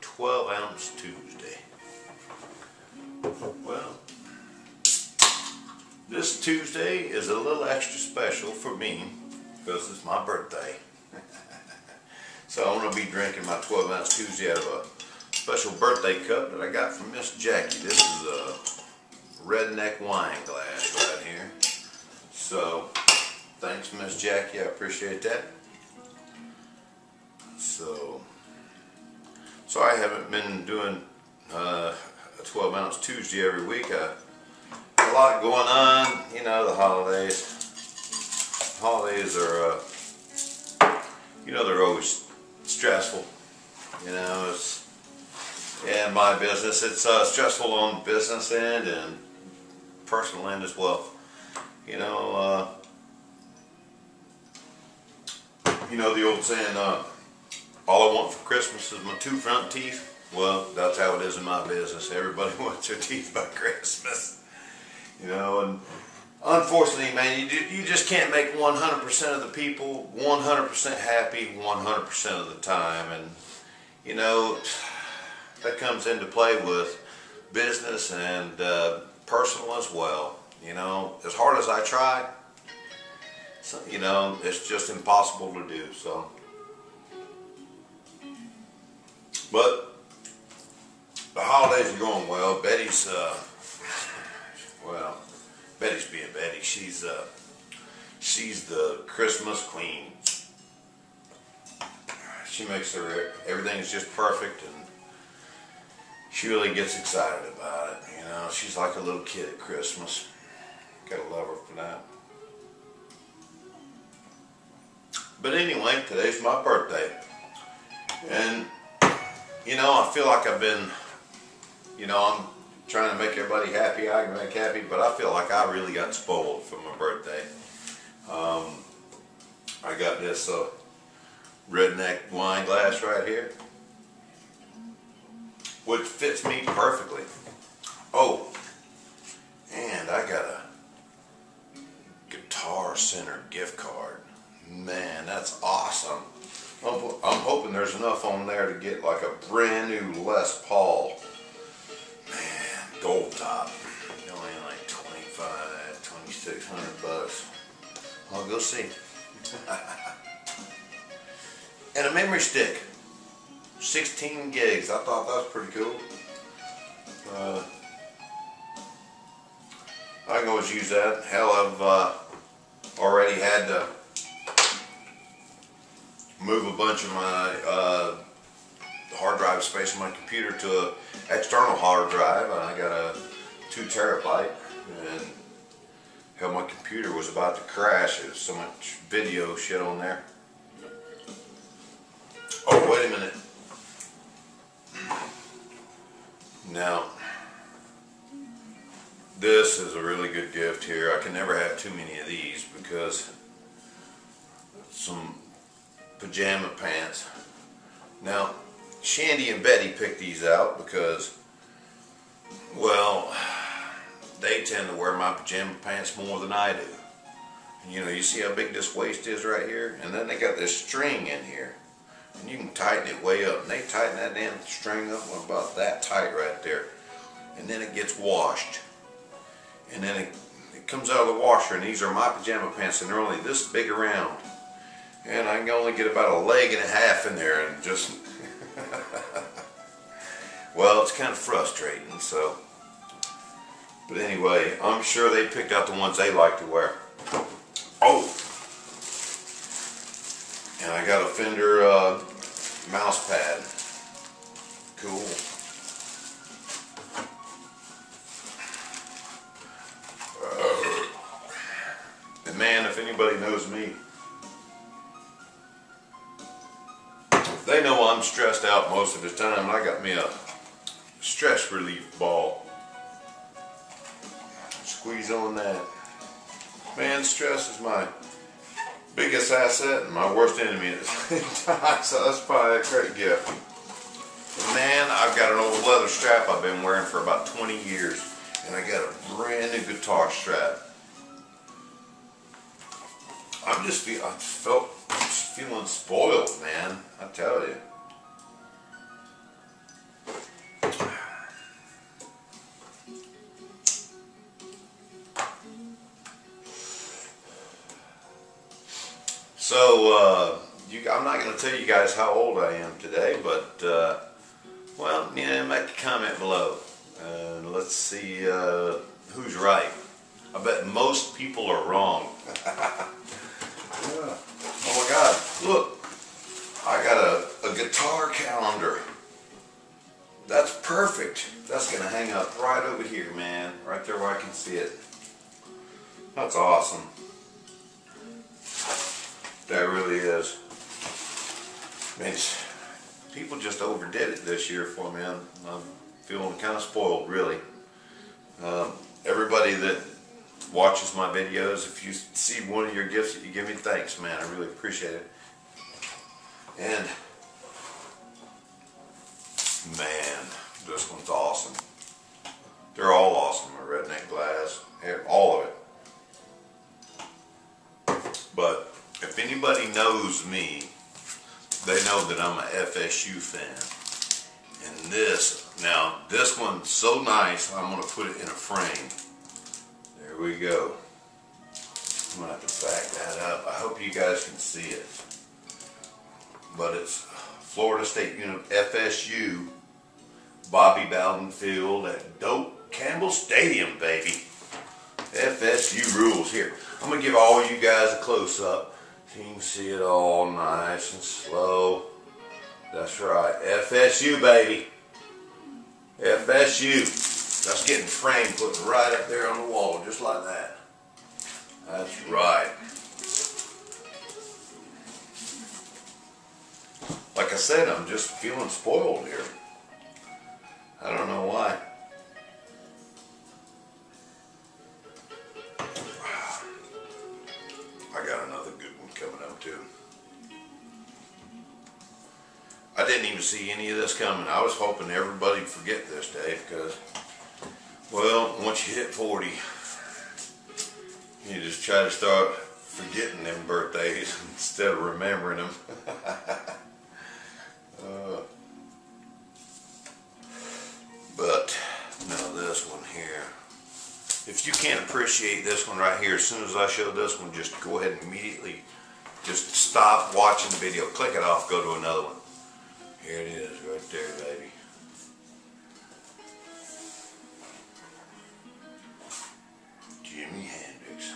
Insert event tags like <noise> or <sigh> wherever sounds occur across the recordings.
12 ounce Tuesday. Well, this Tuesday is a little extra special for me because it's my birthday. <laughs> so I'm going to be drinking my 12 ounce Tuesday out of a special birthday cup that I got from Miss Jackie. This is a redneck wine glass right here. So, thanks Miss Jackie, I appreciate that. So, so I haven't been doing uh, a 12 ounce Tuesday every week. Uh, a lot going on, you know, the holidays. Holidays are, uh, you know, they're always stressful. You know, it's, yeah, my business, it's uh, stressful on business end and personal end as well. You know, uh, you know the old saying, uh, all I want for Christmas is my two front teeth. Well, that's how it is in my business. Everybody <laughs> wants their teeth by Christmas. You know, and unfortunately, man, you, you just can't make 100% of the people 100% happy 100% of the time. And, you know, that comes into play with business and uh, personal as well. You know, as hard as I try, so, you know, it's just impossible to do. So, but the holidays are going well. Betty's, uh, well, Betty's being Betty. She's, uh, she's the Christmas queen. She makes her everything is just perfect, and she really gets excited about it. You know, she's like a little kid at Christmas. Gotta love her for that. But anyway, today's my birthday. And, you know, I feel like I've been, you know, I'm trying to make everybody happy, I can make happy, but I feel like I really got spoiled for my birthday. Um, I got this uh, redneck wine glass right here, which fits me perfectly. Oh, I'm there's enough on there to get like a brand new Les Paul. Man, gold top. Only like 25, 2600 bucks. I'll go see. <laughs> and a memory stick. 16 gigs. I thought that was pretty cool. Uh, I can always use that. Hell, I've uh, already had to move a bunch of my uh, hard drive space on my computer to an external hard drive. I got a two terabyte and hell, my computer was about to crash. There's so much video shit on there. Oh, wait a minute. Now, this is a really good gift here. I can never have too many of these because some pajama pants. Now, Shandy and Betty picked these out because, well, they tend to wear my pajama pants more than I do. You know, you see how big this waist is right here? And then they got this string in here. And you can tighten it way up. And they tighten that damn string up about that tight right there. And then it gets washed. And then it, it comes out of the washer. And these are my pajama pants. And they're only this big around. And I can only get about a leg and a half in there. And just... <laughs> well, it's kind of frustrating. So... But anyway, I'm sure they picked out the ones they like to wear. Oh! And I got a Fender uh, mouse pad. Cool. And man, if anybody knows me, they know I'm stressed out most of the time. I got me a stress relief ball. Squeeze on that. Man, stress is my biggest asset and my worst enemy at the <laughs> same time. So that's probably a great gift. Man, I've got an old leather strap I've been wearing for about 20 years. And I got a brand new guitar strap. I'm just be, I felt I'm feeling spoiled, man. I tell you. So, uh, you, I'm not going to tell you guys how old I am today, but, uh, well, you know, make a comment below. And let's see uh, who's right. I bet most people are wrong. <laughs> see it. That's awesome. That really is. Man, people just overdid it this year for me. I'm, I'm feeling kind of spoiled, really. Um, everybody that watches my videos, if you see one of your gifts that you give me, thanks, man. I really appreciate it. And, man, this one's awesome. They're all awesome. My redneck glass, all of it. But if anybody knows me, they know that I'm a FSU fan. And this, now this one's so nice, I'm going to put it in a frame. There we go. I'm going to have to back that up. I hope you guys can see it. But it's Florida State Uni FSU, Bobby Bowden Field at Doak Campbell Stadium, baby. FSU rules here. I'm going to give all you guys a close-up so you can see it all nice and slow. That's right. FSU, baby. FSU. That's getting framed, putting right up there on the wall, just like that. That's right. Like I said, I'm just feeling spoiled here. I don't know why. I got another good one coming up too. I didn't even see any of this coming. I was hoping everybody would forget this day because, well, once you hit 40, you just try to start forgetting them birthdays <laughs> instead of remembering them. <laughs> you can't appreciate this one right here, as soon as I show this one, just go ahead and immediately just stop watching the video, click it off, go to another one. Here it is, right there, baby. Jimi Hendrix.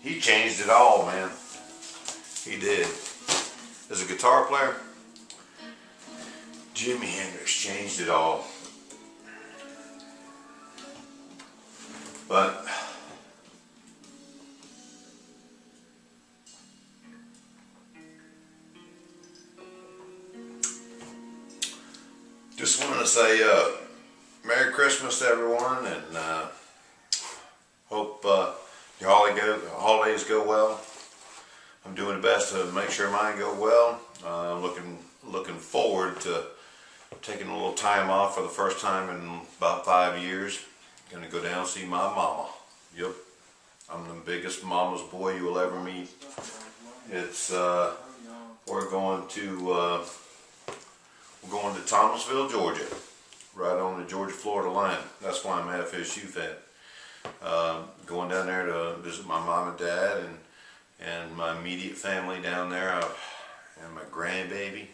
He changed it all, man. He did. As a guitar player, Jimi Hendrix changed it all. But just wanted to say uh, Merry Christmas to everyone and uh, hope uh, your holidays go well. I'm doing the best to make sure mine go well. Uh, looking looking forward to taking a little time off for the first time in about five years. Gonna go down and see my mama. Yep. I'm the biggest mama's boy you will ever meet. It's, uh, we're going to, uh, we're going to Thomasville, Georgia. Right on the Georgia-Florida line. That's why I'm an FSU fan. Uh, going down there to visit my mom and dad and, and my immediate family down there. Uh, and my grandbaby.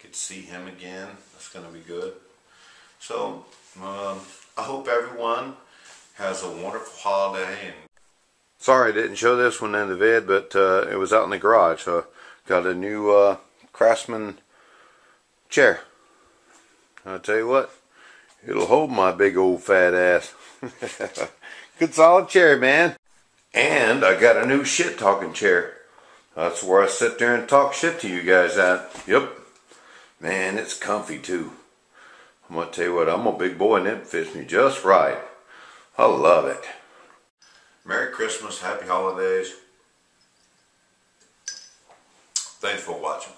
Get to see him again. That's going to be good. So, um, I hope everyone has a wonderful holiday. And Sorry I didn't show this one in the vid, but uh, it was out in the garage. So got a new uh, Craftsman chair. I'll tell you what, it'll hold my big old fat ass. <laughs> Good solid chair, man. And I got a new shit talking chair. That's where I sit there and talk shit to you guys at. Yep. Man, it's comfy too. I'm going to tell you what, I'm a big boy and it fits me just right. I love it. Merry Christmas, Happy Holidays. Thanks for watching.